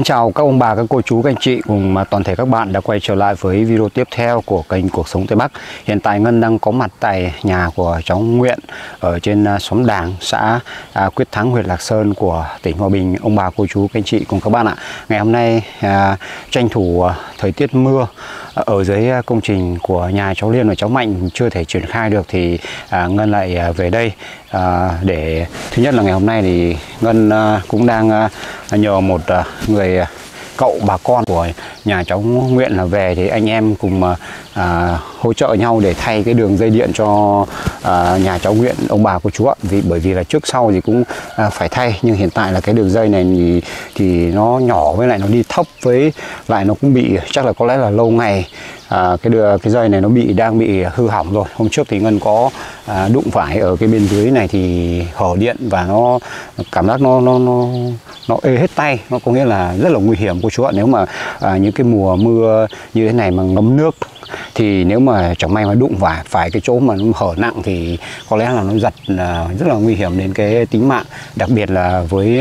Kính chào các ông bà, các cô chú, các anh chị cùng mà toàn thể các bạn đã quay trở lại với video tiếp theo của kênh Cuộc Sống Tây Bắc. Hiện tại Ngân đang có mặt tại nhà của cháu Nguyện ở trên à, xóm đảng xã à, Quyết Thắng, huyện Lạc Sơn của tỉnh Hòa Bình. Ông bà, cô chú, các anh chị cùng các bạn ạ. Ngày hôm nay à, tranh thủ à, thời tiết mưa ở dưới à, công trình của nhà cháu Liên và cháu Mạnh chưa thể triển khai được thì à, Ngân lại à, về đây. Để thứ nhất là ngày hôm nay thì Ngân cũng đang nhờ một người cậu bà con của nhà cháu Nguyện là về thì anh em cùng à, à, hỗ trợ nhau để thay cái đường dây điện cho à, nhà cháu Nguyện ông bà cô chú ạ. Vì bởi vì là trước sau thì cũng à, phải thay nhưng hiện tại là cái đường dây này thì, thì nó nhỏ với lại nó đi thấp với lại nó cũng bị chắc là có lẽ là lâu ngày à, cái đưa cái dây này nó bị đang bị hư hỏng rồi. Hôm trước thì ngân có à, đụng phải ở cái bên dưới này thì hở điện và nó cảm giác nó nó nó nó ê hết tay nó có nghĩa là rất là nguy hiểm cô chú ạ. Nếu mà à, những cái mùa mưa như thế này mà ngấm nước thì nếu mà chẳng may mà đụng phải phải cái chỗ mà nó hở nặng thì có lẽ là nó giật là rất là nguy hiểm đến cái tính mạng. Đặc biệt là với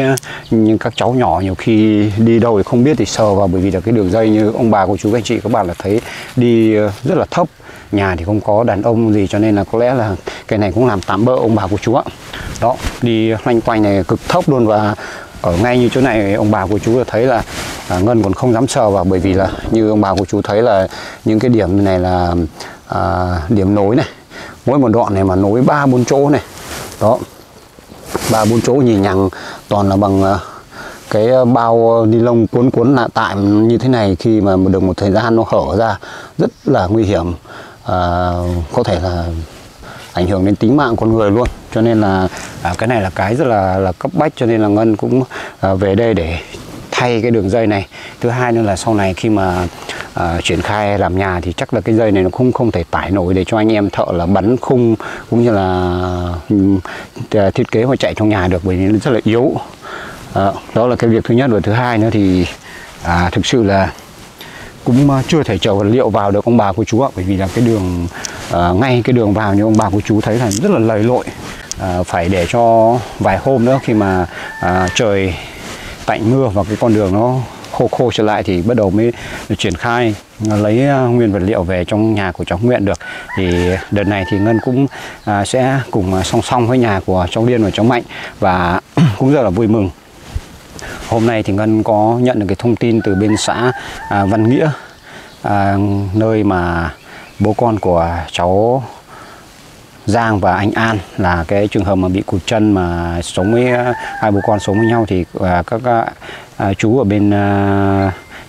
những các cháu nhỏ nhiều khi đi đâu thì không biết thì sờ vào bởi vì là cái đường dây như ông bà cô chú các anh chị các bạn là thấy đi ờ, rất là thấp. Nhà thì không có đàn ông gì cho nên là có lẽ là cái này cũng làm tạm bỡ ông bà của chú ạ. Đó đi loanh quanh này cực thấp luôn và ở ngay như chỗ này ông bà cô chú thấy là à, ngân còn không dám sờ vào bởi vì là như ông bà cô chú thấy là những cái điểm này là à, điểm nối này. Mỗi một đoạn này mà nối ba bốn chỗ này. Đó. Ba bốn chỗ nhìn nhằng toàn là bằng à, cái à, bao ni lông cuốn cuốn lại tại như thế này khi mà được một thời gian nó hở ra rất là nguy hiểm à, có thể là ảnh hưởng đến tính mạng con người luôn cho nên là à, cái này là cái rất là là cấp bách cho nên là ngân cũng à, về đây để thay cái đường dây này. Thứ hai nữa là sau này khi mà à, triển khai làm nhà thì chắc là cái dây này nó không không thể tải nổi để cho anh em thợ là bắn khung cũng như là à, thiết kế mà chạy trong nhà được bởi vì nó rất là yếu. À, đó là cái việc thứ nhất. Và thứ hai nữa thì à, thực sự là cũng à, chưa thể chở vật liệu vào được ông bà cô chú ạ bởi vì là cái đường à, ngay cái đường vào như ông bà cô chú thấy là rất là lầy lội. À, phải để cho vài hôm nữa khi mà à, trời tạnh mưa và cái con đường nó khô khô trở lại thì bắt đầu mới triển khai à, lấy à, nguyên vật liệu về trong nhà của cháu Nguyện được. Thì đợt này thì Ngân cũng à, sẽ cùng à, song song với nhà của cháu Liên và cháu Mạnh và cũng rất là vui mừng. Hôm nay thì Ngân có nhận được cái thông tin từ bên xã à, Văn Nghĩa à, nơi mà bố con của cháu Giang và anh An là cái trường hợp mà bị cụt chân mà sống với, hai bố con sống với nhau thì à, các à, à, chú ở bên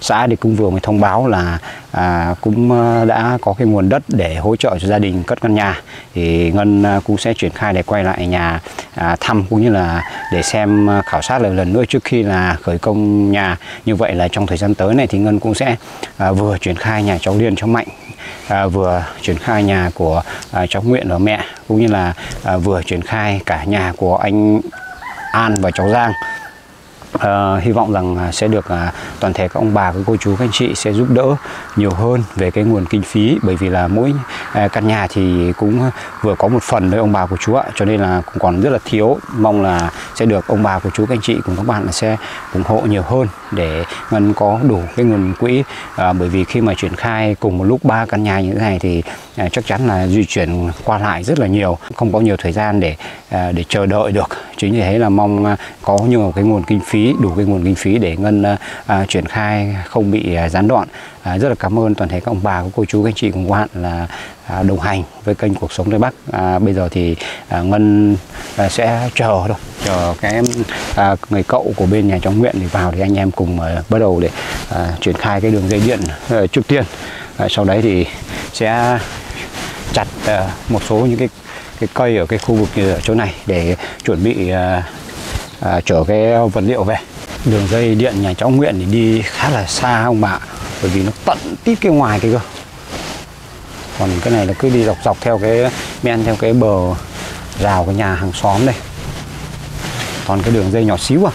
xã thì cũng vừa mới thông báo là à, cũng ờ, đã có cái nguồn đất để hỗ trợ cho gia đình cất căn nhà. Thì ngân ờ, cũng sẽ triển khai để quay lại nhà à, thăm cũng như là để xem ờ, khảo sát lại lần nữa trước khi là khởi công nhà. Như vậy là trong thời gian tới này thì ngân cũng sẽ à, vừa triển khai nhà cháu liên cháu mạnh à, vừa triển khai nhà của à, cháu nguyện và mẹ cũng như là à, vừa triển khai cả nhà của anh an và cháu giang. Uh, hy vọng rằng à, sẽ được uh, toàn thể các ông bà, các cô chú, các anh chị sẽ giúp đỡ nhiều hơn về cái nguồn kinh phí. Bởi vì là mỗi uh, căn nhà thì cũng vừa có một phần với ông bà của chú ạ. Cho nên là cũng còn rất là thiếu. Mong là sẽ được ông bà của chú các anh chị cùng các bạn là sẽ ủng hộ nhiều hơn để ngân có đủ cái nguồn quỹ. À, bởi vì khi mà triển khai cùng một lúc ba căn nhà như thế này thì à, chắc chắn là di chuyển qua lại rất là nhiều không có nhiều thời gian để à, để chờ đợi được. Chính vì thế là mong à, có nhiều cái nguồn kinh phí đủ cái nguồn kinh phí để ngân à, à triển khai không bị à, gián đoạn. À, rất là cảm ơn toàn thể các ông bà các cô chú các anh chị cùng các bạn là à, đồng hành với kênh cuộc sống tây bắc. À, bây giờ thì à, ngân à, sẽ chờ thôi chờ cái à, người cậu của bên nhà cháu nguyện thì vào thì anh em cùng à, bắt đầu để à, triển khai cái đường dây điện à, trước tiên. À, sau đấy thì sẽ chặt à, một số những cái cái cây ở cái khu vực như ở chỗ này để chuẩn bị à, à, chở cái vật liệu về. Đường dây điện nhà cháu Nguyện thì đi khá là xa ông bà bởi vì nó tận tít cái ngoài kia cơ. Còn cái này là cứ đi dọc dọc theo cái men theo cái bờ rào cái nhà hàng xóm đây còn cái đường dây nhỏ xíu à.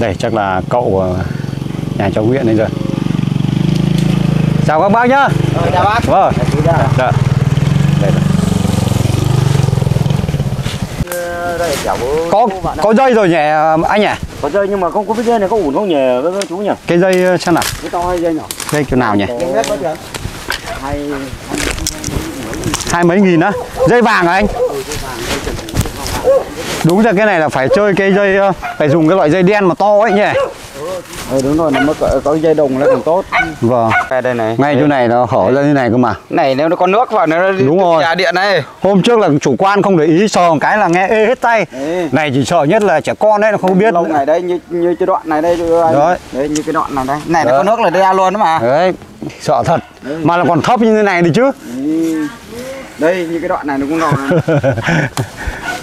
Đây chắc là cậu nhà cháu Nguyện đây rồi. Chào các bác nhá. Ừ, chào bác. Vâng. Dạ. đây đây chảo có có dây rồi nhỉ anh nhỉ? Có dây nhưng mà không có biết dây này có ủn không nhỉ chú nhỉ? Cái dây ờ, xem nào. Cái to hay dây nhỏ? Dây kiểu nào nhỉ? Cái hai mấy nghìn á. Dây vàng hả anh đúng ra cái này là phải chơi cái dây ờ, phải dùng cái loại dây đen mà to ấy nhỉ? Ừ, đúng rồi nó mới có, có dây đồng là càng tốt. Vâng. Đây đây này. Ngay chỗ này nó hở ra như này cơ mà. Này nếu nó có nước vào nó Đúng rồi. nhà điện này. Hôm trước là chủ quan không để ý sờ một cái là nghe ê hết tay. Đấy. này chỉ sợ nhất là trẻ con đấy nó không biết. Lông này đây như như cái đoạn này đây Đấy. đấy như cái đoạn này đây. Này nó Đấy. có nước là ra luôn đó mà. Đấy sợ thật. Mà là còn thấp như thế này đi chứ. Ừ. đây như cái đoạn này nó cũng đỏ này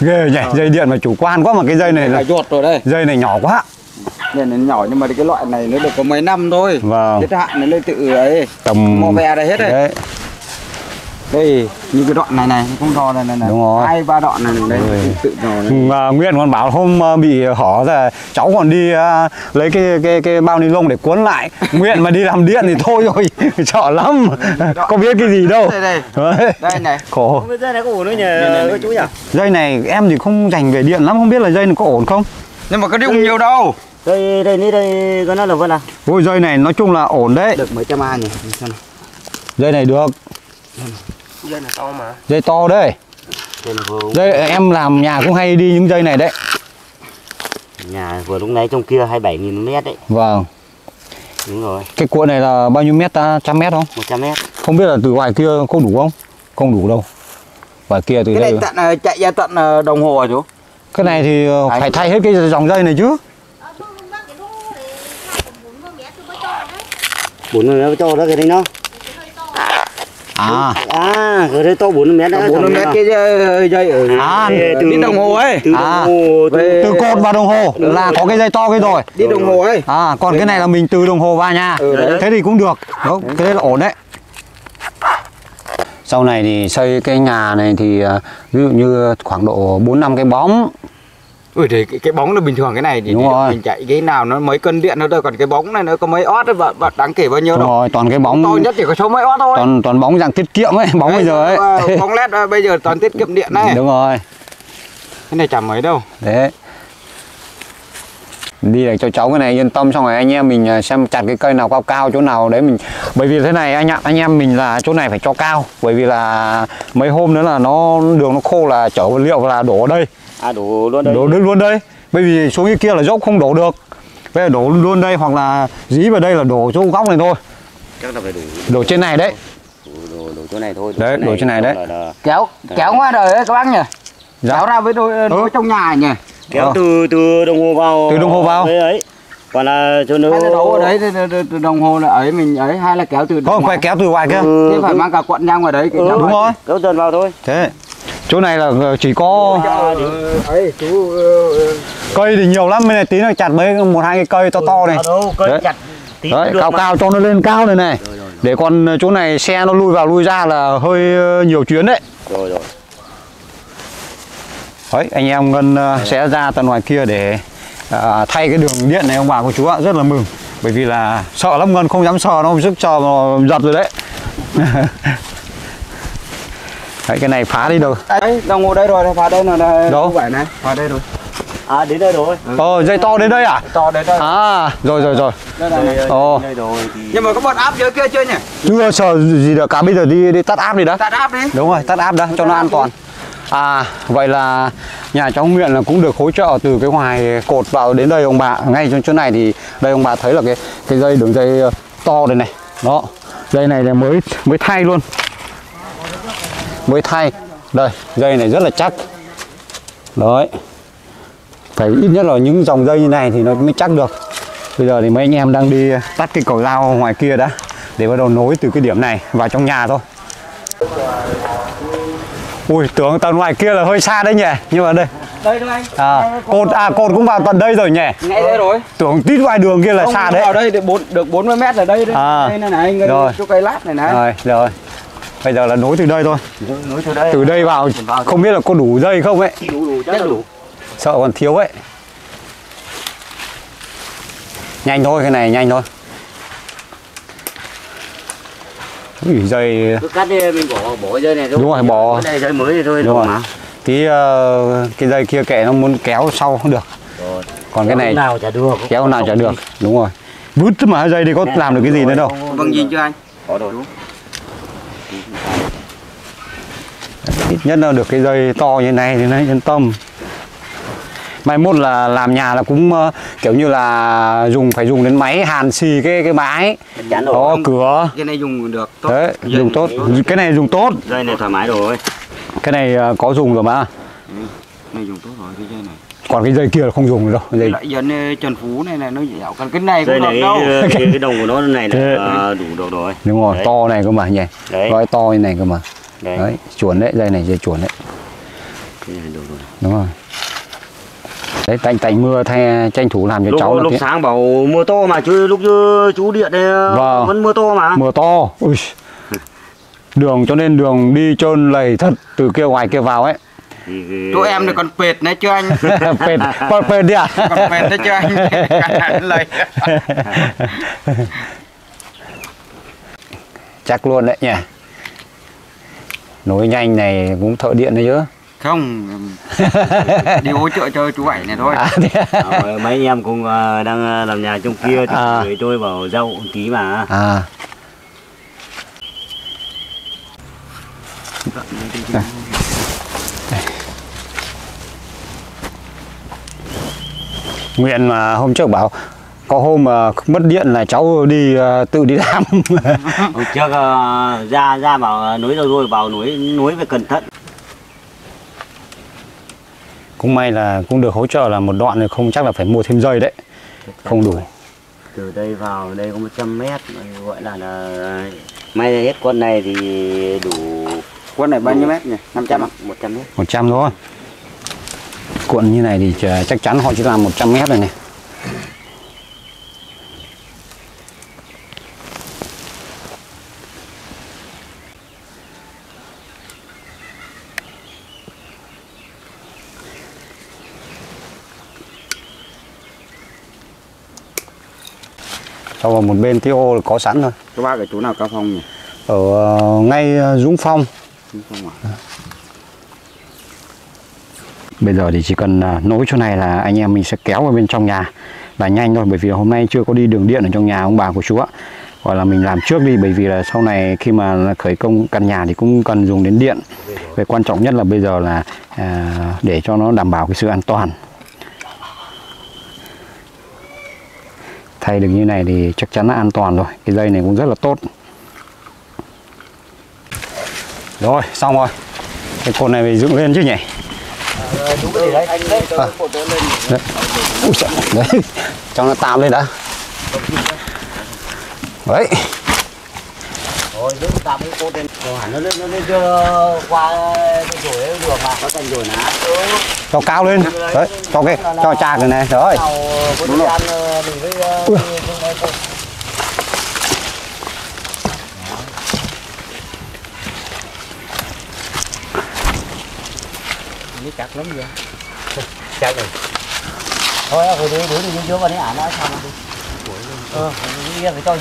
ghê nhỉ dây điện mà chủ quan quá mà cái dây này là ruột rồi đây. Dây này nhỏ quá. Nhìn nó nhỏ nhưng mà cái loại này nó được có mấy năm thôi. Vâng. Hết hạn nó lên tự ấy. Tầm Mò ve đây hết rồi đấy Đây như cái đoạn này này cũng đo này này này. Đúng rồi. Hai ba đoạn này đây tự đo này mà Nguyễn còn bảo hôm ờ, bị hở ra cháu còn đi ờ, lấy cái cái cái bao ni lông để cuốn lại. Nguyễn mà đi làm điện thì thôi rồi sợ lắm. Có biết cái gì đâu. Đây đây Đấy. Đây này. Khổ. Không dây này có ổn nhỉ các chú nhỉ? Dây này em thì không dành về điện lắm không biết là dây này có ổn không? Nhưng mà có dùng nhiều đâu. Đây đây ní đây có nó là vân à? Ôi dây này nói chung là ổn đấy. Được mấy trăm A nhỉ? Xem nào. dây này được dây là to mà. Dây to đấy. Dây là vừa dây em làm nhà cũng hay đi những dây này đấy. Nhà vừa lúc nãy trong kia 27 nghìn mét đấy. Vâng. Đúng rồi. Cái cuộn này là bao nhiêu mét ta? Trăm mét không? 100 mét. Không biết là từ ngoài kia không đủ không? Không đủ đâu. Ngoài kia từ Cái đây này tận ờ, chạy ra tận ờ, đồng hồ à chú? Cái này thì ờ, Đấy. phải thay hết cái dòng dây này chứ. Bốn mét to đó cái đấy nó à. À cái đấy to 40 mét đấy 40 mét cái dây, dây ở À, từ đi đồng hồ ấy. từ À. đồng hồ từ Về- từ cột vào đồng hồ là có cái dây to cái rồi. Đi đồng hồ ấy. À còn cái này là mình từ đồng hồ vào nha. Ừ, thế thì cũng được. Đó, cái đấy là ổn đấy. Sau này thì xây cái nhà này thì à, ví dụ như khoảng độ 4 năm cái bóng Ui thì cái, cái bóng nó bình thường cái này thì thì mình chạy cái nào nó mấy cân điện nữa thôi còn cái bóng này nó có mấy ót đấy bạn, bạn đáng kể bao nhiêu Đúng đâu. rồi toàn cái bóng to nhất chỉ có số mấy ót thôi. toàn toàn bóng dạng tiết kiệm ấy bóng bây giờ ấy. bóng led ờ, bây giờ toàn tiết kiệm điện này. Đúng rồi. Cái này chẳng mấy đâu. Đấy. Đi để cho cháu cái này yên tâm xong rồi anh em mình à, xem chặt cái cây nào cao cao chỗ nào đấy mình bởi vì thế này anh ạ anh em mình là chỗ này phải cho cao bởi vì là mấy hôm nữa là nó đường nó khô là chở vật liệu là đổ ở đây à đủ luôn đấy đổ đất luôn đây. Bởi vì xuống cái kia là dốc không đổ được. Bây giờ đổ luôn đây hoặc là dí vào đây là đổ chỗ góc này thôi. Chắc là phải đủ đổ trên này đấy. Đủ, đủ chỗ này thôi Đấy, đủ chỗ này. đấy. là- là- kéo kéo ngoài đời ấy các bác nhỉ? Dạ. kéo ra với đôi đôi trong nhà nhỉ? Kéo Ờ. từ từ đồng hồ vào Từ đồng hồ vào. đấy ấy. Còn là cho hay là đấu ở đấy từ- đồng hồ là ấy mình ấy hay là kéo từ không phải kéo từ ngoài kia. Ừ, thế phải mang cả quận ra ngoài đấy Ừ, đúng rồi. kéo dần vào thôi. Thế chỗ này là ờ, chỉ có Ờ, ấy chú ờ, cây thì nhiều lắm bên này tí nó chặt mấy một hai cái cây to to này. Đấy. đấy cao cao cho nó lên cao này này. Để còn chỗ này xe nó lui vào lui ra là hơi nhiều chuyến đấy. Rồi rồi. Đấy anh em ngân sẽ ra tận ngoài kia để thay cái đường điện này ông bà cô chú ạ rất là mừng. Bởi vì là sợ lắm ngân không dám sờ nó không sức sờ giật rồi đấy đấy cái này phá đi được đấy đồng hồ đây rồi vào đây là là Đâu? không phải này vào đây rồi. À đến đây rồi. Ờ dây to đến đây à? To đấy đây. À rồi rồi rồi. Đây này. Ồ. đây rồi thì nhưng mà có bật áp dưới kia chưa nhỉ? Chưa sờ gì được cả bây giờ đi đi tắt áp đi đã. Tắt áp đi. Đúng rồi tắt áp đã cho nó an toàn. À vậy là nhà cháu Nguyện là cũng được hỗ trợ từ cái ngoài cột vào đến đây ông bà. Ngay trên chỗ này thì đây ông bà thấy là cái cái dây đường dây ờ, to đây này. Đó. Dây này là mới mới thay luôn mới thay. Đây dây này rất là chắc. Đấy. Phải ít nhất là những dòng dây như này thì nó mới chắc được. Bây giờ thì mấy anh em đang đi tắt cái cầu dao ngoài kia đã để bắt đầu nối từ cái điểm này vào trong nhà thôi. Ui tưởng tận ngoài kia là hơi xa đấy nhỉ? Nhưng mà đây. Đây thôi anh. À, Cột à cột cũng vào tận đây rồi nhỉ? Ngay đây rồi. Tưởng tít ngoài đường kia là Ông xa vào đấy. đây được bốn được 40 mét ở đây đây À. đây này này anh Rồi. chỗ cây lát này này. Rồi rồi Bây giờ là nối từ đây thôi. Nối từ đây. Từ đây vào không biết là có đủ dây không ấy. Đủ đủ chắc đủ. Sợ còn thiếu ấy. Nhanh thôi cái này nhanh thôi. Ui dây. Cứ cắt đi mình bỏ bỏ dây này thôi. Đúng rồi, bỏ. cái này dây mới thì thôi Đúng rồi. mà tí ờ, cái dây kia kệ nó muốn kéo sau không được. Rồi. Còn cái này nào chả được. kéo nào chả được. đúng rồi. Vứt mà dây thì có làm được cái gì nữa đâu. Vâng gì chưa anh? có rồi ít nhất là được cái dây to như này thì nó yên tâm. Mai mốt là làm nhà là cũng ờ, kiểu như là dùng phải dùng đến máy hàn xì cái cái mái có cửa. Cái này dùng được tốt. đấy Dây dùng tốt. cái này dùng tốt. Dây này thoải mái rồi. Cái này ờ, có dùng rồi mà. Này dùng tốt rồi cái dây này. còn cái dây kia là không dùng được đâu dây lại dân ờ, Trần Phú này này nó dẻo còn cái này dây cũng này đâu. cái, cái, cái đồng của nó này là đủ được rồi. Đúng rồi Đấy. to này cơ mà nhỉ. Đấy. Gói to như này cơ mà đấy, đấy chuồn đấy dây này dây chuồn đấy cái này đủ rồi đúng rồi đấy tạnh tạnh mưa thay tranh thủ làm cho lúc, cháu lúc thế. sáng bảo mưa to mà chứ lúc chú, chú điện đây Vâng. vẫn mưa to mà mưa to Ui. đường cho nên đường đi trơn lầy thật từ kia ngoài kia vào ấy Chỗ em này còn pệt đấy chứ anh. phệt con phệt đi à còn pệt đấy chứ anh. Lời. chắc luôn đấy nhỉ nối nhanh này cũng thợ điện đấy chứ Không, đi hỗ trợ cho chú Bảy này thôi. à, à? Ờ, mấy anh em cùng ờ, đang ờ, làm nhà trong kia thì À. gửi tôi bảo rau tí mà à Nguyện mà hôm trước bảo có hôm mà mất điện là cháu đi ờ, tự đi làm. Hôm trước ờ, ra ra bảo núi đâu rồi vào núi núi phải cẩn thận. Cũng may là cũng được hỗ trợ là một đoạn này không chắc là phải mua thêm dây đấy. Không đủ. Từ đây vào đây có 100 mét gọi là là may là hết con này thì đủ Quân này bao nhiêu mét nhỉ? 500 à? 100 mét. 100 thôi. Cuộn như này thì chắc chắn họ chỉ làm 100 mét rồi này cho vào một bên cái ô là có sẵn thôi Các bác ở chỗ nào cao phong nhỉ? ở ờ, ngay ờ, Dũng Phong Không không à? Bây giờ thì chỉ cần à, nối chỗ này là anh em mình sẽ kéo vào bên trong nhà là nhanh thôi bởi vì hôm nay chưa có đi đường điện ở trong nhà ông bà của chú ạ. Gọi là mình làm trước đi bởi vì là sau này khi mà khởi công căn nhà thì cũng cần dùng đến điện. Về quan trọng nhất là bây giờ là à, để cho nó đảm bảo cái sự an toàn. Thay được như này thì chắc chắn là an toàn rồi. Cái dây này cũng rất là tốt. Rồi, xong rồi. Cái cột này phải dựng lên chứ nhỉ? đúng rồi đấy Anh đấy, À. tôi lên. Đấy. Ui đấy cho nó tạo lên đã đấy rồi giữ tạm cái cột lên rồi hẳn nó lên nó lên chưa qua cái rồi ấy được mà. Có thành rồi ná cho cao lên. Đấy cho cái cho chạc này này. rồi. thời gian ờ, ờ, Ui. Nó chắc lắm vậy. chắc rồi. Thôi hồi đấy đối thì dưới vào đấy ả nó sao mà đi ờ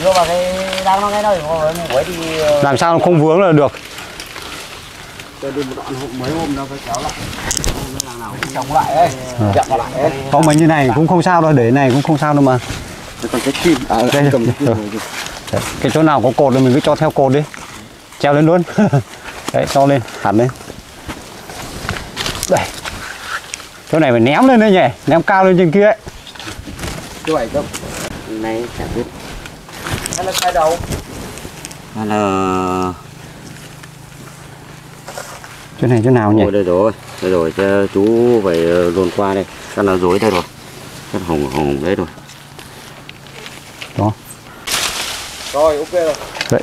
cho vào cái đang nó cái mình quấy thì ờ, làm sao nó không vướng là được Cho đi một đoạn hộ mấy hôm đâu phải kéo lại. nào Trồng lại ấy. Ờ. Chậm lại ấy. không mà như này cũng không sao đâu để này cũng không sao đâu mà còn cái kim. À, Đây, cầm cái kim rồi kìa. đấy. cái chỗ nào có cột thì mình cứ cho theo cột đi treo lên luôn đấy cho lên hẳn lên đây chỗ này phải ném lên đấy nhỉ ném cao lên trên kia ấy. Không? Này chả biết Hay là khai đầu? hay là chỗ này chỗ nào nhỉ Ôi đây rồi, đây rồi, cho chú phải ờ, dồn qua đây. Chắc là dối đây rồi. Chắc hồng hồng đấy rồi. đó Rồi, ok rồi. đấy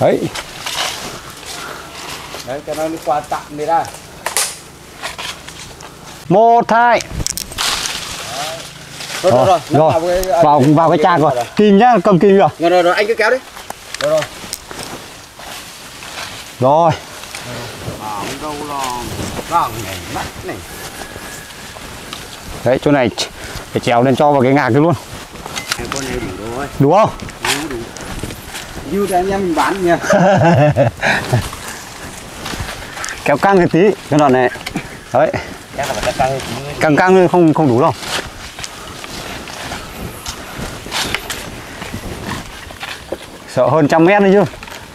đấy Đấy, cho nó đi qua tạm đi ra. một hai Rồi, rồi, rồi. Rồi vào cái- à, vào vào cái chạc rồi kim nhá cầm kim rồi Rồi, rồi, rồi, anh cứ kéo đi. Rồi, rồi. rồi đấy chỗ này phải trèo lên cho vào cái ngạc kia luôn con này đủ rồi. đúng không Như thế anh em mình bán nha. kéo căng cái tí cái đoạn này đấy căng căng không không đủ đâu sợ hơn trăm mét đấy chứ.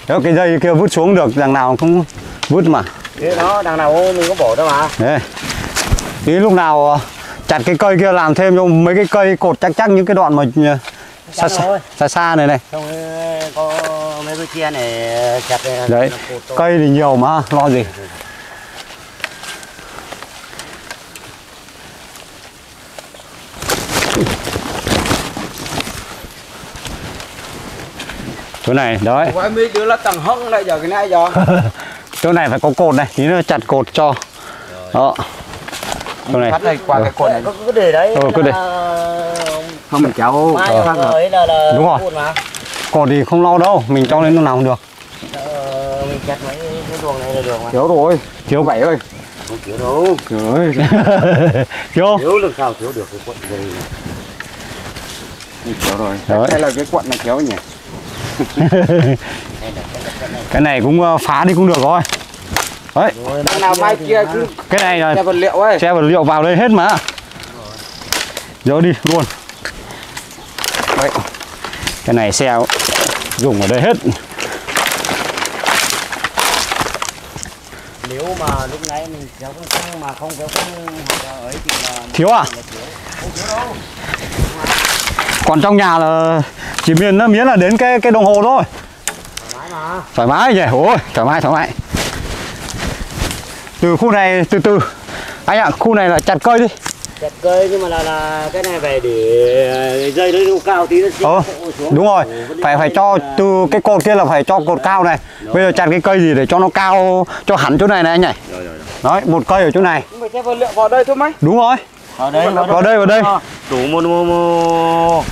Đó cái dây kia vứt xuống được đằng nào không vứt mà. Thế đó đằng nào mình có bổ đâu mà. Đấy tí lúc nào ờ, chặt cái cây kia làm thêm cho mấy cái cây cột chắc chắc những cái đoạn mà ờ, xa xa, xa xa này này. Xong rồi có mấy cái chia này chặt này đấy cây thì nhiều mà lo gì chỗ này đấy. Vậy mấy đứa là tầng hông lại giờ cái này giờ? Chỗ này phải có cột này tí nữa chặt cột cho. Đó. Chỗ này. Phát này qua cái cột này. Cứ để đấy Ừ, cứ để. Không mình mai ờ, là là Đúng rồi. cột mà. Cột thì không lo đâu mình cho lên lúc nào cũng được. Ờ, mình chặt mấy cái đường này là được mà. Thiếu rồi. Thiếu. Bảy ơi. Không thiếu đâu. Trời ơi. Thiếu. Thiếu làm sao thiếu được cái quận dây này Thiếu rồi. Đấy. Hay là cái quận này kéo nhỉ cái này cũng ờ, phá đi cũng được rồi. Đấy. Đằng nào mai kia cứ cái này là xe vật liệu ấy. xe vật liệu vào đây hết mà. Dỡ đi luôn. Đấy. Cái này xe dùng ở đây hết. Nếu mà lúc nãy mình kéo không mà không kéo không ấy thì là thiếu à? Không thiếu đâu còn trong nhà là chỉ miền nó miễn là đến cái cái đồng hồ thôi. Thoải mái mà. Thoải mái nhỉ? Ôi thoải mái thoải mái. Từ khu này từ từ. Anh ạ khu này là chặt cây đi. Chặt cây nhưng mà là là cái này về để dây nó cao tí nó ờ đúng rồi. Phải phải cho từ cái cột kia là phải cho cột cao này. Bây giờ chặt cái cây gì để cho nó cao cho hẳn chỗ này này anh nhỉ? Rồi, rồi, rồi. đấy một cây ở chỗ này. Vào đây thôi mấy đúng rồi. Vào đây vào đây. vào đây đủ một một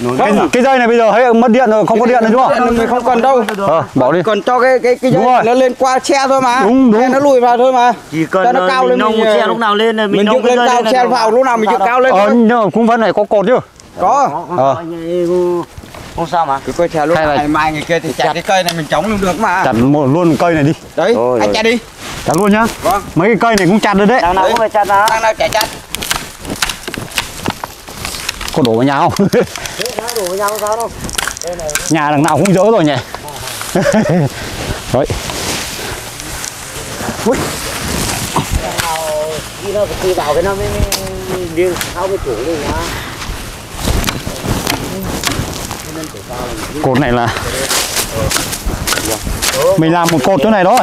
một cái, cái dây này bây giờ thấy mất điện rồi không có điện nữa đúng không? này mình không cần đâu. Ờ bỏ đi. Còn cho cái cái cái dây nó lên qua xe thôi mà. Đúng, đúng. Xe nó lùi vào thôi mà. Chỉ cần Cho nó cao mình lên nông mình, xe ờ, lúc nào lên mình, Mình nông dựng cái lên dây cao xe vào lúc nào mình dựng cao lên ờ thôi. nhưng mà cũng vẫn phải có cột chứ. Có. Ờ. không, không sao mà. Cái cây xe lúc này mai ngày kia thì chặt cái cây này mình chống luôn được mà. chặt một luôn cây này đi. Đấy anh chặt đi. Chặt luôn nhá. Vâng. Mấy cái cây này cũng chặt được đấy. Nào Đấy. cũng phải chặt Đang nào chặt chặt có đổ vào nhà không? Nhà đằng nào cũng dỡ rồi nhỉ? Đấy. Ui, đằng nào khi nó khi vào cái nó mới riêng sau mới chủ được mà cột này là mình làm một cột chỗ này thôi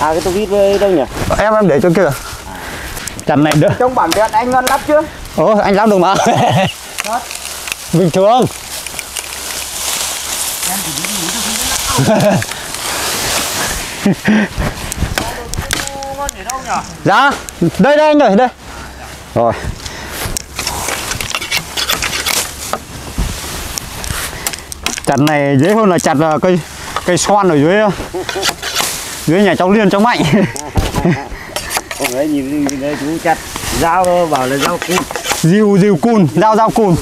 à cái tôi vít với đâu nhỉ? Em em để chỗ kia. Chặt này đỡ. Trong bảng điện anh lắp chưa ờ anh lắp được mà bình thường. Dạ đây đây anh ơi đây. Rồi. Chặt này dễ hơn là chặt ờ, cây cây xoan ở dưới ờ, dưới nhà cháu liên cháu mạnh. Không đấy nhìn đây chú chặt dao bảo là dao cùn dìu dìu cùn dao dao cùn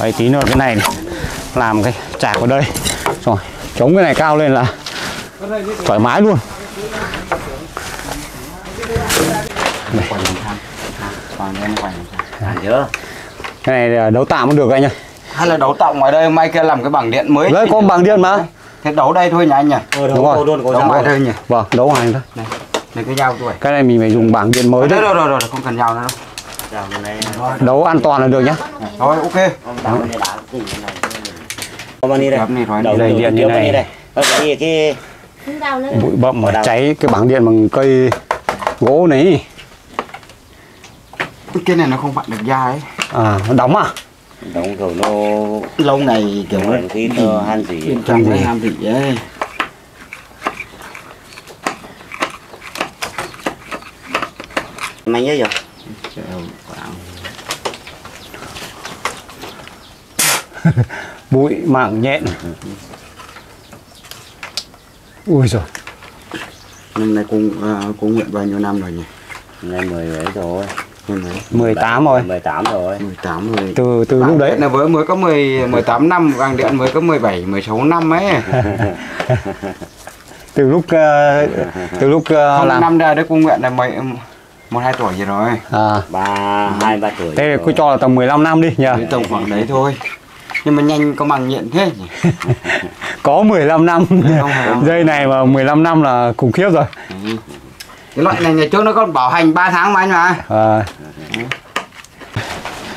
Đấy, tí nữa cái này này, làm cái chạc vào đây. Rồi chống cái này cao lên là thoải mái luôn. Này chưa cái này là đấu tạm cũng được anh ơi Hay là đấu tạo ngoài đây mai kia làm cái bảng điện mới. Đấy có bằng điện mà. Thế đấu đây thôi nhỉ anh nhỉ? Ờ Đúng rồi. luôn Đấu ngoài đây nhỉ. Vâng đấu hoàng thôi. Này Này cái dao tuổi cái này mình phải dùng bảng điện mới Đấy đấy. rồi rồi rồi không cần dao nữa đâu. Đấu an toàn là được nhá. Rồi ok. Cái này? Điện như này. Ờ, bụi bậm mà cháy cái bảng điện bằng cây gỗ này Cái này nó không vặn được da ấy. À nó đóng à? Đóng kiểu nó Lâu này kiểu là khi nó han gì Bên trong nó ham gì ấy. Mày nhớ rồi bụi mảng nhện. Ui rồi Năm nay cô à, cô nguyện bao nhiêu năm rồi nhỉ? Lên 10 mấy rồi. Năm mấy? 18 rồi 18 rồi. 18 rồi. từ từ lúc đấy là với mới có 10 18 năm, vàng điện mới có 17 16 năm ấy. từ lúc ờ, từ lúc Không làm năm ra đấy cô nguyện là mấy một hai tuổi gì rồi. à, Ba hai ba tuổi. thế rồi. cứ cho là tầm 15 năm đi nhờ tổng khoảng đấy thôi. Nhưng mà nhanh có bằng nghiện thế nhỉ? có 15 năm Không dây này mà 15 năm là khủng khiếp rồi cái loại này ngày trước nó còn bảo hành 3 tháng mà anh mà. à.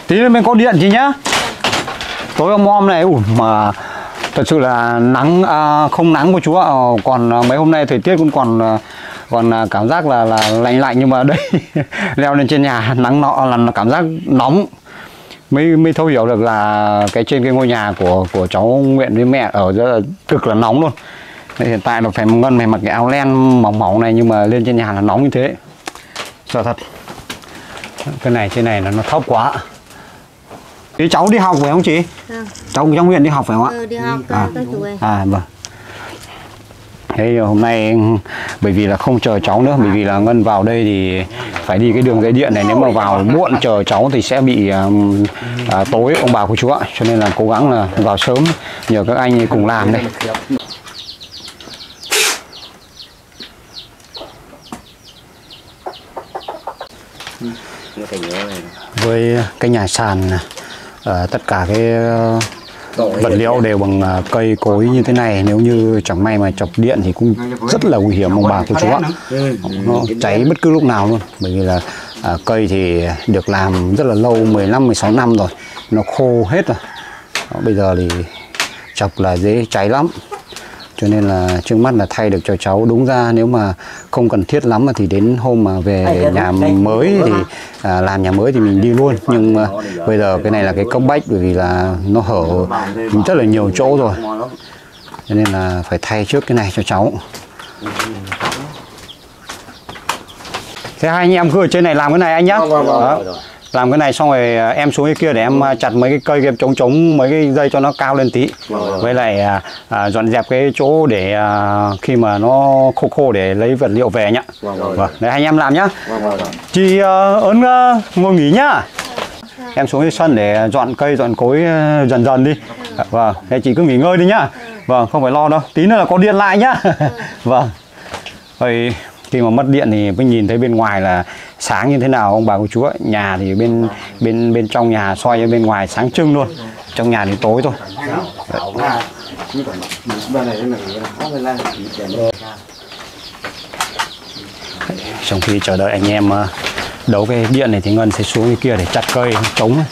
tí nữa bên có điện chị nhá tối hôm hôm này ủ mà thật sự là nắng à, không nắng của chú ạ ờ, còn à, mấy hôm nay thời tiết cũng còn à, còn à, cảm giác là là lạnh lạnh nhưng mà đây leo lên trên nhà nắng nọ là cảm giác nóng mới mới thấu hiểu được là cái trên cái ngôi nhà của của cháu Nguyện với mẹ ở rất là cực là nóng luôn hiện tại là phải ngân mày mặc cái áo len mỏng mỏng này nhưng mà lên trên nhà là nóng như thế sợ thật cái này trên này là nó thấp quá Thế cháu đi học phải không chị? Vâng. Cháu trong huyện đi học phải không ạ? Ừ, đi học À. À vâng. Thế hôm nay bởi vì là không chờ cháu nữa, bởi vì là Ngân vào đây thì phải đi cái đường dây điện này nếu mà vào muộn chờ cháu thì sẽ bị um, à, tối ông bà của chú ạ, cho nên là cố gắng là vào sớm nhờ các anh cùng làm đây. Nó thành nhớ này. Với cái nhà sàn ờ, tất cả cái vật liệu đều bằng ờ, cây cối như thế này. Nếu như chẳng may mà chập điện thì cũng rất là nguy hiểm ông bà của chú ạ. nó cháy bất cứ lúc nào luôn. Bởi vì là à, cây thì được làm rất là lâu 15 16 năm rồi. Nó khô hết rồi. Đó, bây giờ thì chọc là dễ cháy lắm cho nên là trước mắt là thay được cho cháu. Đúng ra nếu mà không cần thiết lắm mà thì đến hôm mà về nhà mới thì à, làm nhà mới thì mình đi luôn. Nhưng mà bây giờ cái này là cái cấp bách bởi vì là nó hở rất là nhiều chỗ rồi. Cho nên là phải thay trước cái này cho cháu. Thế hai anh em cứ ở trên này làm cái này anh nhá. Đó. Làm cái này xong rồi à, em xuống cái kia để em à, chặt mấy cái cây kia chống chống mấy cái dây cho nó cao lên tí. Với lại à, à, dọn dẹp cái chỗ để à, khi mà nó khô khô để lấy vật liệu về nhá. Vâng. Đấy hai anh em làm nhá. Chị uh, ớn uh, ngồi nghỉ nhá. Em xuống cái sân để dọn cây dọn cối dần dần đi. Vâng, thế chị cứ nghỉ ngơi đi nhá. Vâng, không phải lo đâu. Tí nữa là có điện lại nhá. vâng. Rồi khi mà mất điện thì mới nhìn thấy bên ngoài là sáng như thế nào, ông bà cô chú ạ. Nhà thì bên bên bên trong nhà soi bên ngoài sáng trưng luôn. Trong nhà thì tối thôi. Trong khi chờ đợi anh em ờ, đấu cái điện này thì ngân sẽ xuống cái kia để chặt cây, chống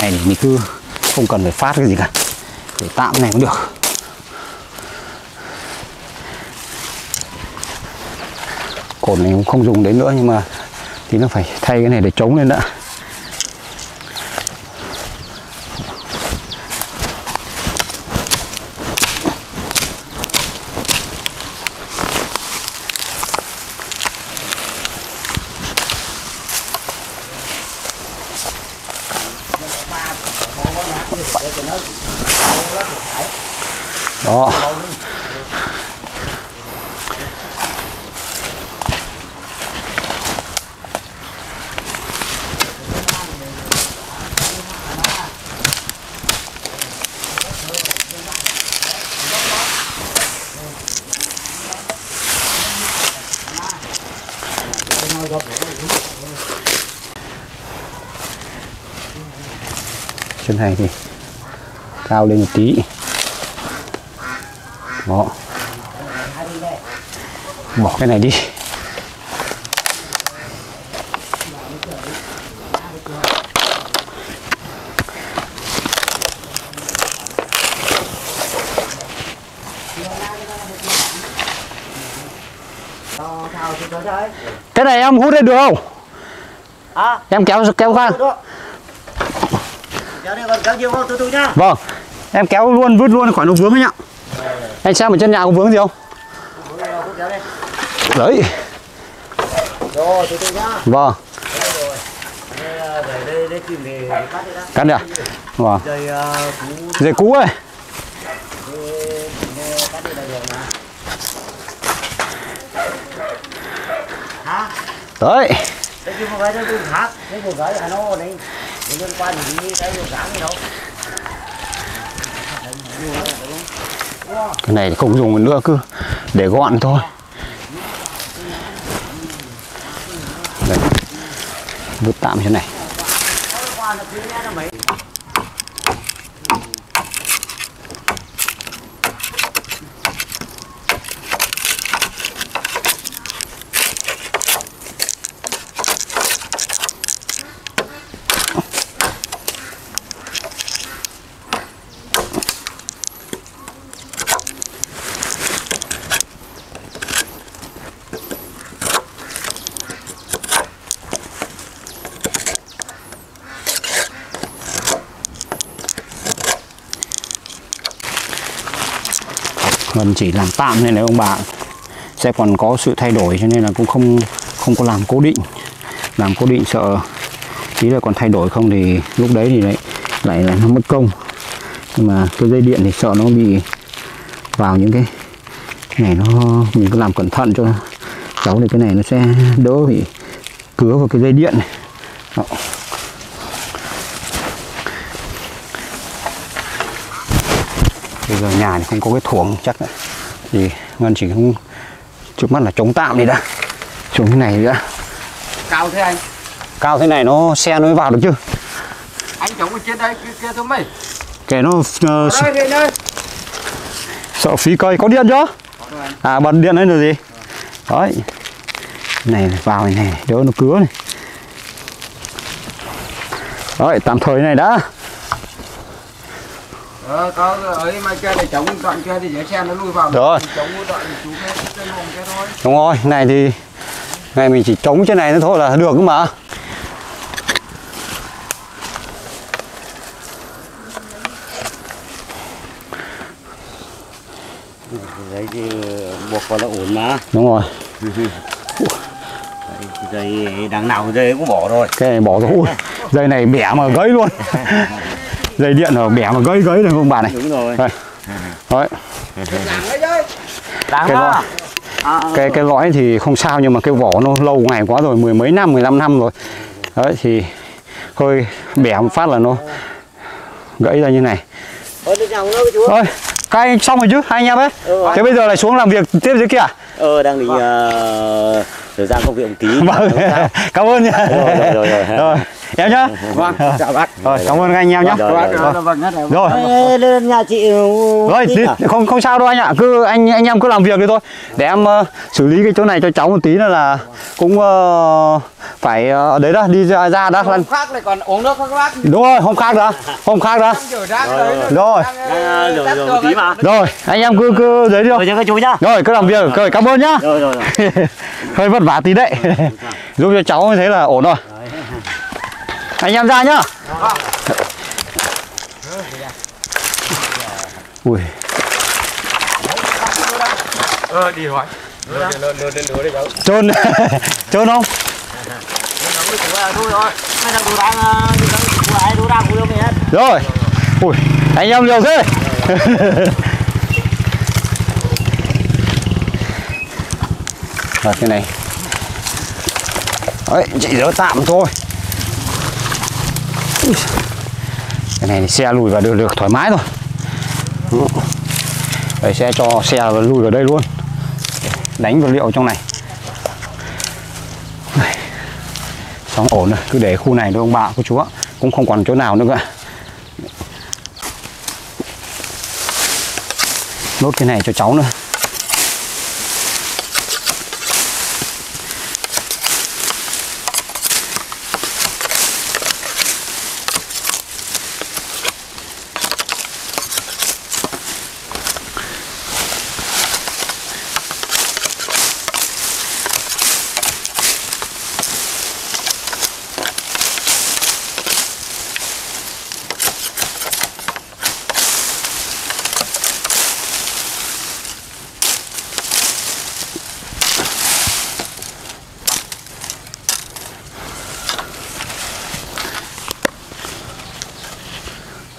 này thì mình cứ không cần phải phát cái gì cả. Để tạm này cũng được. Cột này cũng không dùng đến nữa nhưng mà thì nó phải thay cái này để chống lên đã đó chân này thì cao lên một tí. Đó. Bỏ cái này đi. Cái này em hút lên được không? À, em kéo kéo khoan kéo đi con kéo nhiều không, từ từ nhá. Vâng em kéo luôn vứt luôn khỏi nó vướng ấy nhá. Anh xem ở chân nhà có vướng gì không? Đấy. Rồi từ từ nhá vâng. Cắt đi à vâng. Dây cũ ấy. Đấy. Đấy liên quan gì đi cái được dáng gì đâu cái này không dùng nữa, cứ để gọn thôi. Đây. Vứt tạm thế này. Qua chỉ làm tạm nên là ông bà. Sẽ còn có sự thay đổi cho nên là cũng không không có làm cố định. Làm cố định sợ ý là còn thay đổi không thì lúc đấy thì lại lại là nó mất công. Nhưng mà cái dây điện thì sợ nó bị vào những cái cái, này nó, mình cứ làm cẩn thận cho cháu thì cái này nó sẽ đỡ bị cứa vào cái dây điện này Đó. bây giờ nhà thì không có cái thuồng chắc nữa thì ngân chỉ không trước mắt là chống tạm đi đã. Xuống cái này nữa cao thế anh? Cao thế này nó xe nó mới vào được chứ. Anh chống ở trên đây kia, thôi mày. Kẻ nó ở đây đây sợ phí cây có điện chưa? À bật điện đấy là gì? Đấy. Này vào này này đỡ nó cứa này. Đấy tạm thời này đã ờ có ấy mà kia để chống đoạn kia thì để xe nó lui vào. Rồi. chống đoạn chú kia cái luồng kia thôi. Đúng rồi này thì này mình chỉ chống trên này nữa thôi là được cơ mà. Đấy thì buộc vào là ổn mà. Đúng rồi. Dây đằng nào dây cũng bỏ rồi. Cái này bỏ rồi dây này bẻ mà gãy luôn dây điện rồi bẻ mà gãy gãy này ông bà này. Đúng rồi. Đây. Đấy. Cái đó. à, cái cái lõi thì không sao nhưng mà cái vỏ nó lâu ngày quá rồi mười mấy năm 15 năm rồi. Đấy thì hơi bẻ một phát là nó gãy ra như này. Thôi các anh xong rồi chứ hai anh em ấy. Ừ. thế bây giờ lại xuống làm việc tiếp dưới kia à? ờ đang định uh, thời gian công việc một tí. Vâng. Cảm ơn nha Rồi, rồi, rồi, rồi. rồi em nhá vâng chào bác rồi cảm ơn các anh em nhá Rồi, vâng lên nhà chị rồi à? không không sao đâu anh ạ cứ anh anh em cứ làm việc đi thôi để em ờ, xử lý cái chỗ này cho cháu một tí nữa là cũng ờ, phải ờ, đấy đó đi ra ra đó hôm khác lại còn uống nước không các bác đúng rồi hôm khác đó hôm khác đó Rồi, rồi. anh em cứ cứ đấy đi rồi các chú nhá rồi cứ làm việc rồi cảm ơn nhá rồi rồi rồi hơi vất vả tí đấy giúp cho cháu như thế là ổn rồi anh em ra nhá. Ui. Ờ đi cháu trơn trơn không? Rồi. Rồi ui anh em liều thế. Và cái này. Đấy chị đỡ tạm thôi cái này thì xe lùi vào được được thoải mái rồi đấy sẽ cho xe lùi vào đây luôn. Đánh vật liệu trong này. Xong ổn rồi, cứ để khu này thôi, ông bà, cô chú ạ cũng không còn chỗ nào nữa cả nốt cái này cho cháu nữa.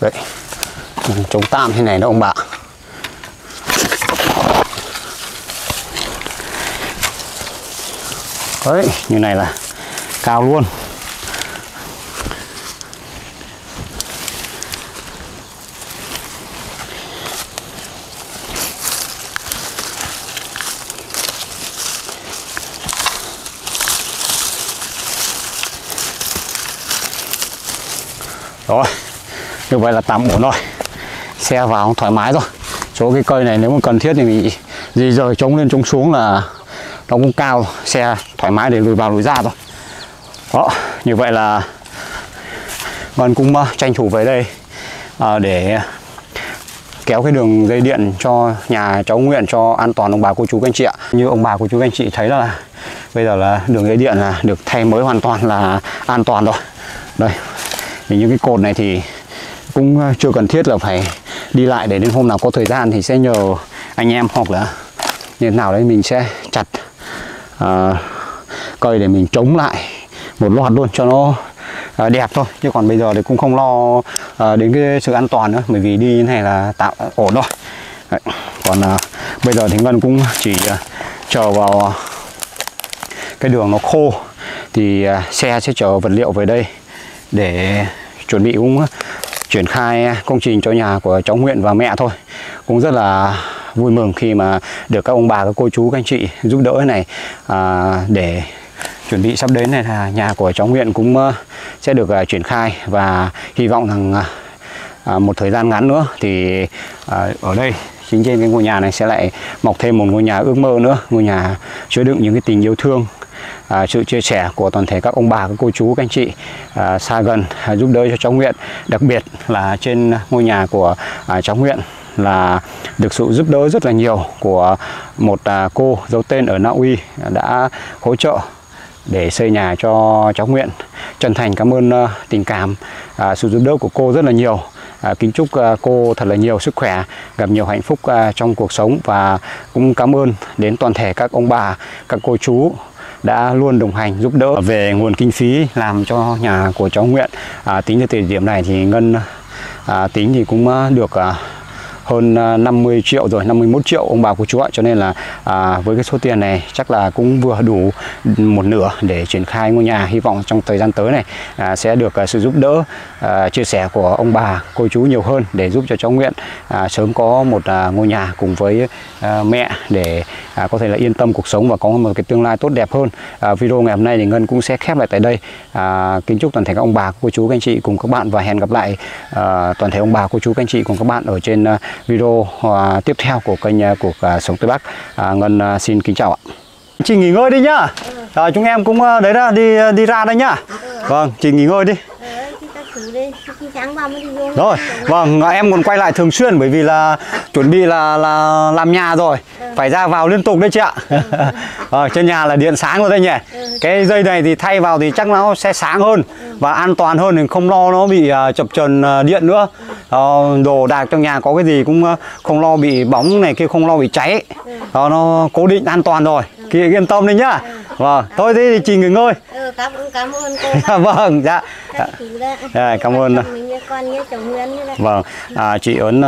Đấy. Chống tạm thế này đó ông bà. Đấy như này là cao luôn rồi như vậy là tạm ổn rồi. Xe vào thoải mái rồi. Chỗ cái cây này nếu mà cần thiết thì mình gì rời chống lên chống xuống là nó cũng cao. Xe thoải mái để lùi vào lùi ra rồi. Đó, như vậy là Vân cũng ờ, tranh thủ về đây ờ, để kéo cái đường dây điện cho nhà cháu Nguyện cho an toàn ông bà cô chú các anh chị ạ. Như ông bà cô chú các anh chị thấy là bây giờ là đường dây điện là được thay mới hoàn toàn là an toàn rồi. Đây, thì những cái cột này thì cũng ờ, chưa cần thiết là phải đi lại để đến hôm nào có thời gian thì sẽ nhờ anh em hoặc là như thế nào đấy mình sẽ chặt uh, cây để mình chống lại một loạt luôn cho nó uh, đẹp thôi chứ còn bây giờ thì cũng không lo uh, đến cái sự an toàn nữa bởi vì đi như này là tạo ổn rồi đấy. còn uh, bây giờ thì ngân cũng chỉ uh, chờ vào cái đường nó khô thì uh, xe sẽ chở vật liệu về đây để chuẩn bị cũng triển khai à, công trình cho nhà của cháu Nguyện và mẹ thôi. Cũng rất là vui mừng khi mà được các ông bà các cô chú các anh chị giúp đỡ này à, để chuẩn bị sắp đến này là nhà của cháu Nguyện cũng uh, sẽ được à, uh, triển khai. Và hy vọng rằng uh, một thời gian ngắn nữa thì uh, ở đây chính trên cái ngôi nhà này sẽ lại mọc thêm một ngôi nhà ước mơ nữa ngôi nhà chứa đựng những cái tình yêu thương à, sự chia sẻ của toàn thể các ông bà các cô chú các anh chị à, xa gần à, giúp đỡ cho cháu Nguyện. Đặc biệt là trên ngôi nhà của à, cháu Nguyện là được sự giúp đỡ rất là nhiều của một à, cô giấu tên ở Na Uy đã hỗ trợ để xây nhà cho cháu Nguyện. Chân thành cảm ơn uh, tình cảm uh, sự giúp đỡ của cô rất là nhiều. Uh, kính chúc uh, cô thật là nhiều sức khỏe gặp nhiều hạnh phúc uh, trong cuộc sống và cũng cảm ơn đến toàn thể các ông bà các cô chú đã luôn đồng hành giúp đỡ về nguồn kinh phí làm cho nhà của cháu Nguyện. À, tính đến thời điểm này thì ngân à, tính thì cũng à, được à, hơn à, 50 triệu rồi 51 triệu ông bà của chú ạ. Cho nên là à, với cái số tiền này chắc là cũng vừa đủ một nửa để triển khai ngôi nhà. Hy vọng trong thời gian tới này à, sẽ được à, sự giúp đỡ à, chia sẻ của ông bà cô chú nhiều hơn để giúp cho cháu Nguyện à, sớm có một à, ngôi nhà cùng với à, mẹ để à, có thể là yên tâm cuộc sống và có một cái tương lai tốt đẹp hơn. À, video ngày hôm nay thì Ngân cũng sẽ khép lại tại đây. À, kính chúc toàn thể các ông bà cô chú các anh chị cùng các bạn và hẹn gặp lại à, toàn thể ông bà cô chú các anh chị cùng các bạn ở trên à, video à, tiếp theo của kênh à, cuộc sống Tây Bắc. À, Ngân xin kính chào ạ. Chị nghỉ ngơi đi nhá. Rồi chúng em cũng đấy đó đi đi ra đây nhá. Vâng, chị nghỉ ngơi đi. Rồi, vâng, em còn quay lại thường xuyên bởi vì là chuẩn bị là là làm nhà rồi, phải ra vào liên tục đấy chị ạ. Ờ, trên nhà là điện sáng rồi đây nhỉ. Cái dây này thì thay vào thì chắc nó sẽ sáng hơn và an toàn hơn thì không lo nó bị uh, chập chờn uh, điện nữa. Uh, đồ đạc trong nhà có cái gì cũng uh, không lo bị bóng này kia không lo bị cháy. Uh, nó cố định an toàn rồi. Chị yên tâm đi nhá. Vâng, thôi thế thì chị nghỉ ngơi. Ừ, cảm, cảm ơn cô. vâng, dạ. Dạ, cảm ơn. Vâng, à, chị Ấn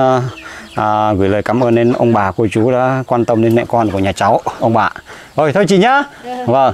à, gửi lời cảm ơn đến ông bà cô chú đã quan tâm đến mẹ con của nhà cháu, ông bà. Rồi thôi chị nhá. Vâng.